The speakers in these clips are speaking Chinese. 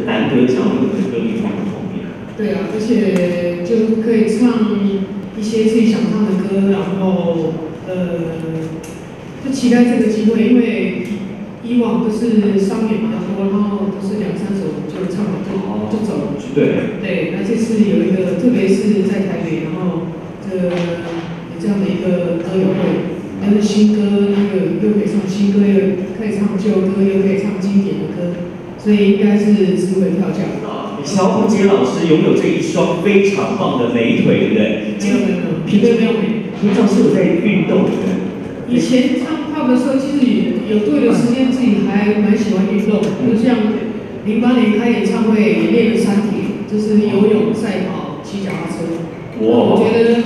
难得想要用的歌里面。对啊，而且就可以唱一些自己想唱的歌，然后呃，就期待这个机会，因为以往都是商演比较多，然后都是两三首就唱完就就走了。对，对，那这次有一个，特别是在台北，然后这有这样的一个歌友会，还是新歌，那个又可以唱新歌，又可以唱旧歌，又可以所以应该是值回票价。小虎杰老师拥有这一双非常棒的美腿，对不对？没有没有，平时没有美。平常是有在运动的。以前唱 pop 的时候，其实有对的时间，自己还蛮喜欢运动，就像零八年开演唱会也练了三铁，就是游泳、赛跑、骑脚踏车。哇我觉得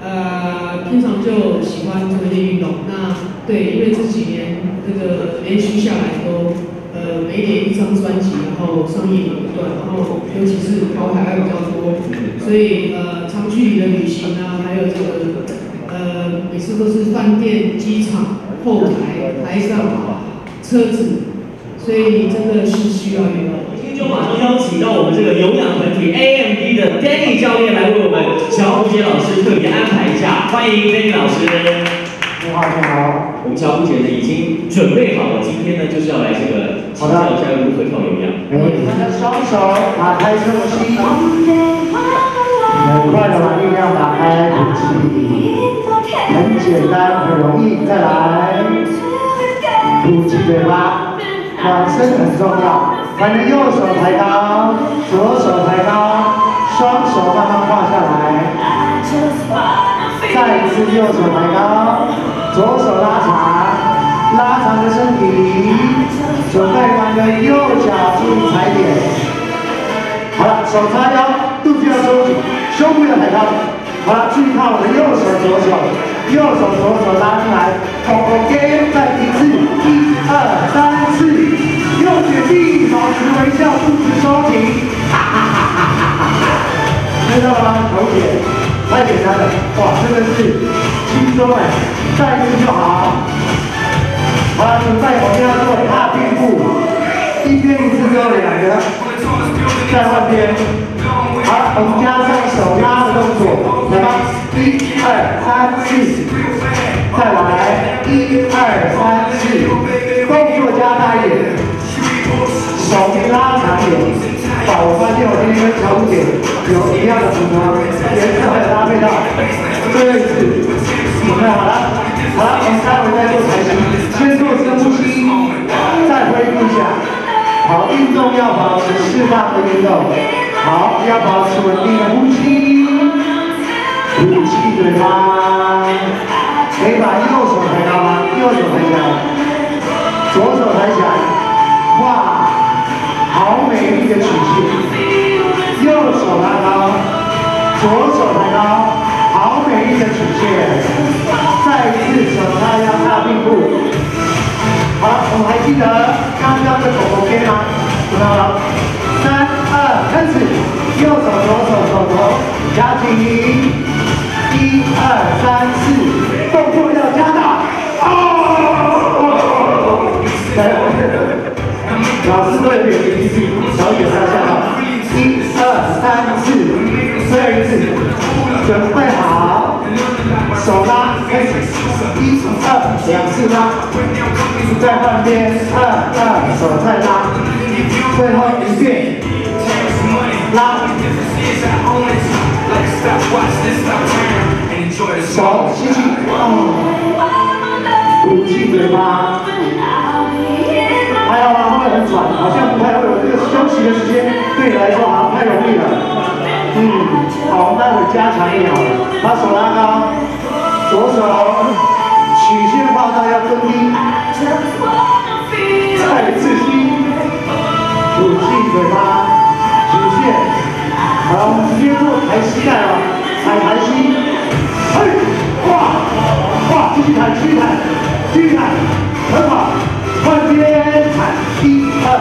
呃，平常就喜欢做一些运动。那对，因为这几年这个连续下来都呃每年一张专辑，然后商业也不断，然后尤其是跑海外比较多，所以呃长距离的旅行啊，还有这个呃每次都是饭店、机场、后台、台上、车子，所以真的是需要运动。今天就马上邀请到我们这个有氧团体 AMD 的 Danny 教练来为我们小虎杰老师特别安排一下，欢迎 Danny 老师。你好，你好。我们小虎姐呢已经准备好了，今天呢就是要来这个请教一下如何跳有氧。没问题。双手打开胸肌，很快的把力量打开，吐气。很简单，很容易。再来，吐气嘴巴，暖身很重要。反正右手抬高，左手抬高，双手慢慢放下来。再一次右手抬高，左手拉长，拉长的身体，准备翻个右脚，注意踩点。好了，手叉腰，肚子要收紧，胸部要抬高。好了，注意看我的右手、左手，右手、左手拉进来，OK，再一次，一二三四，右脚地，保持微笑，肚子收紧，哈哈哈哈哈哈！知道了吗，头姐？太简单了，哇，真的是轻松哎，再一次就好。好了，准备我们要做踏屁股，一边一次之后两个，再换边。好，我们加上手拉的动作，来吧，一二三四，再来，一二三四，动作加大一点，手拉长一点。跟小五姐有一样的服装，颜色还搭配到。最后一次，准备好了，好了，我们待会再做抬膝，先做深呼吸，再恢复一下。好，运动要保持适当的运动，好，要保持稳定的呼吸，吐气对吗，可以把右手抬高吗？右手抬起来，左手抬起来，哇！好美丽的左手抬高，好美丽的曲线。再一次手叉腰二两次拉，再换边，二二手再拉，最后一遍，拉，手吸气，吐气嘴巴。还有吗？后面很喘，好像不太会有这个休息的时间，对你来说好像太容易了。嗯，好，我们待会加强一点好了。把手拉高，左手膝盖啊，踩抬膝，嘿，哇，哇，继续踩，继续踩，继续踩，很好。换边踩一二，